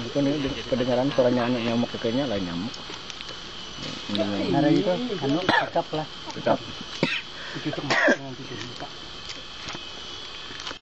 Itu nih kedengaran suaranya anak nyamuk kayaknya lain nyamuk. Hari itu anu cakap lah. Tetap Itu dengan.